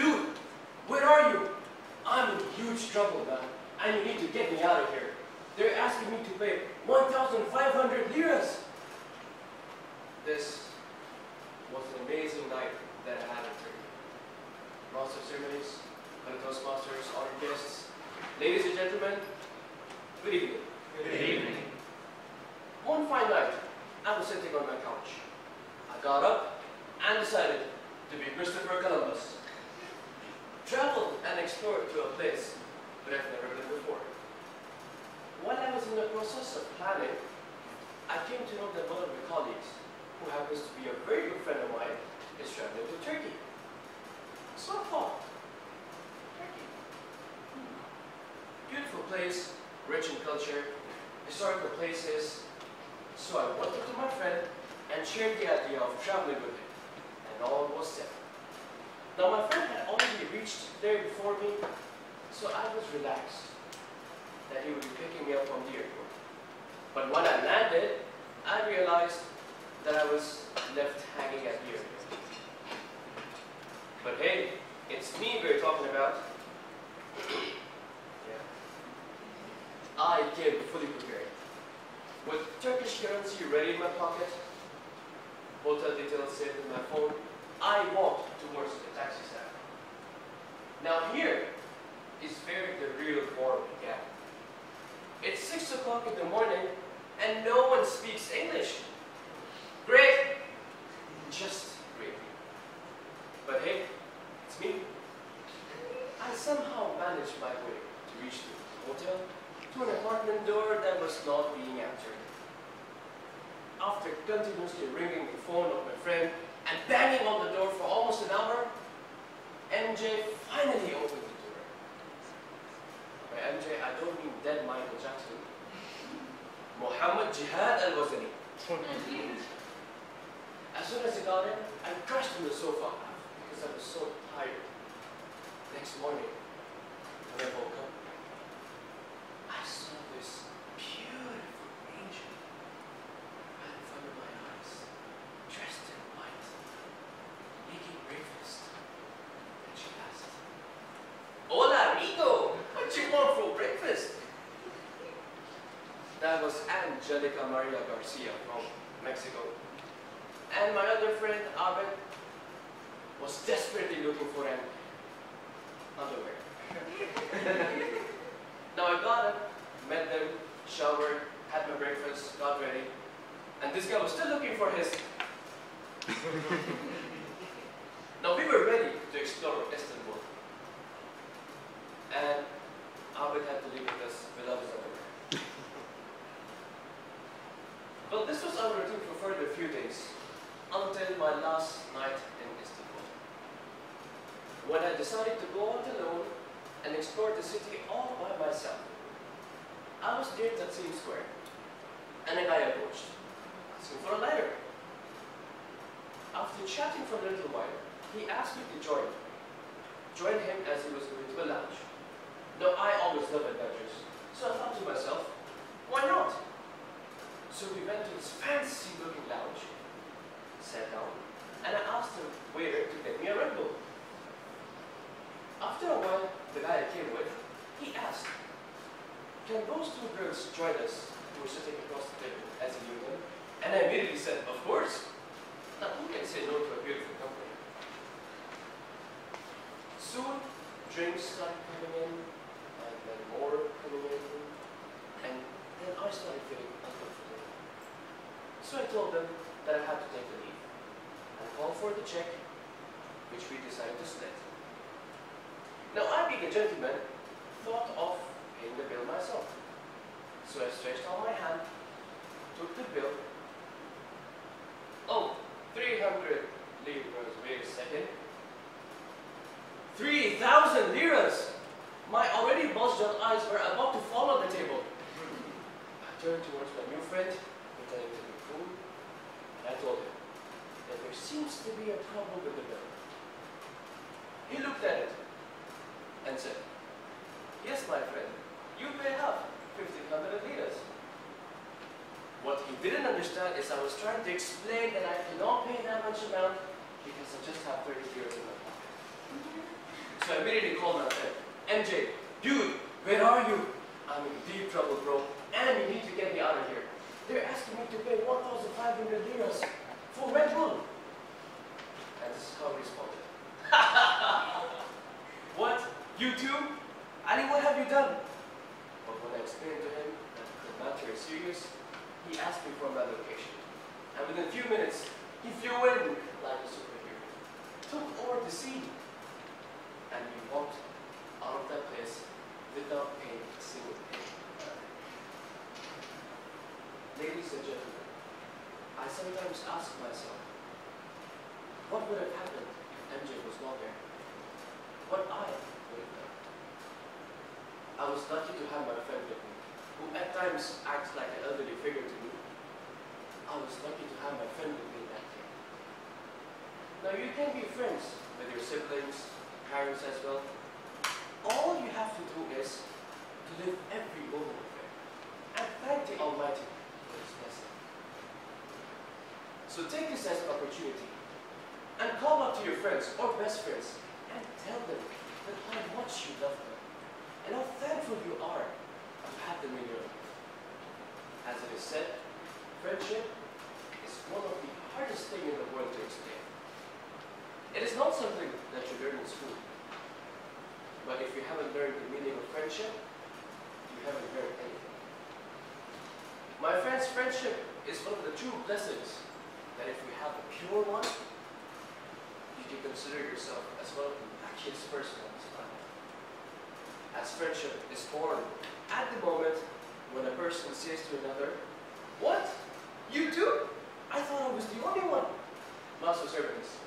Dude, where are you? I'm in huge trouble, man. And you need to get me out of here. They're asking me to pay 1,500 liras. This was an amazing night that I had in Turkey. Of ceremonies, and Toastmasters, honored guests. Ladies and gentlemen, good evening. Good evening. One fine night, I was sitting on my couch. I got up and decided to be Christopher Columbus. Traveled and explored to a place that I've never been before. While I was in the process of planning, I came to know that one of my colleagues, who happens to be a very good friend of mine, is traveling to Turkey. So I thought, Turkey. hmm, Beautiful place, rich in culture, historical places. So I went up to my friend and shared the idea of traveling with him. And all was set. Now my friend had already reached there before me, so I was relaxed that he would be picking me up from the airport. But when I landed, I realized that I was left hanging at the airport. But hey, it's me we're talking about. yeah. I came fully prepared. With Turkish currency ready in my pocket, hotel details saved in my phone, I walked towards the taxi stand. Now here is where the real war began. It's 6 o'clock in the morning and no one speaks English. Great! Just great. But hey, it's me. I somehow managed my way to reach the hotel to an apartment door that was not being answered. After continuously ringing the phone of my friend and on the door for almost an hour, MJ finally opened the door. By MJ, I don't mean dead Michael Jackson. Muhammad Jihad al-Wazani. As soon as he got in, I crashed on the sofa because I was so tired. Next morning, when I woke up, I saw this beautiful angel right in front of my eyes, dressed in white, making breakfast. And she asked, Hola, amigo! What you want for breakfast? That was Angelica Maria Garcia from Mexico. And my other friend, Abed, was desperately looking for an underwear. now I got up, met them, showered, had my breakfast, got ready, and this guy was still looking for his. now we were ready to explore Istanbul. And Abed had to leave with us without his underwear. Well, this was our routine for further few days, until my last night in Istanbul. When I decided to go out alone and explore the city all by myself. I was near Taksim Square, and a guy approached, asking for a letter. After chatting for a little while, he asked me to join. Join him as he was going to a lounge. Now, I always love adventures, so I thought to myself, why not? So we went to this fancy-looking lounge, sat down, and I asked the waiter to get me a Red Bull. After a while, the guy I came with, he asked, can those two girls join us who were sitting across the table as a them? And I immediately said, of course. Now, who can say no to a beautiful company? Soon, drinks started coming in, and then more coming in, and then I started feeling uncomfortable. So I told them that I had to take the leave and call for the check, which we decided to split. Now, I, being a gentleman, thought of paying the bill myself. So I stretched out my hand, took the bill. Oh, 300 liras, wait a second. 3,000 liras! My already bulged eyes were about to fall on the table. Hmm. I turned towards my new friend, pretending to be cool, and I told him that there seems to be a problem with the bill. He looked at it and said, Yes, my friend, you may have 1500 liras. What he didn't understand is I was trying to explain that I cannot pay that much amount because I just have 30 liras in my pocket. So I immediately called my friend, MJ, dude, where are you? I'm in deep trouble, bro, and you need to get me out of here. They're asking me to pay 1,500 liras for Red Bull. And this is how he responded. what? You too? Ali, what have you done? When I explained to him that the matter is serious, he asked me for my location. And within a few minutes, he flew in like a superhero, took over the scene, and we walked out of that place without paying a single penny. Ladies and gentlemen, I sometimes ask myself, what would have happened if MJ was not there? What I would have done? I was lucky to have my friend with me, who at times acts like an elderly figure to me. I was lucky to have my friend with me that day. Now you can be friends with your siblings, parents as well. All you have to do is to live every moment with them and thank the Almighty for His blessing. So take this as an opportunity and call up to your friends or best friends and tell them that how much you love them and how thankful you are to have them in your life. As it is said, friendship is one of the hardest things in the world to explain. It is not something that you learn in school. But if you haven't learned the meaning of friendship, you haven't learned anything. My friend's friendship is one of the true blessings that if you have a pure one, you can consider yourself as one of the luckiest person on this planet. As friendship is at the moment when a person says to another, What? You too? I thought I was the only one. Master servants,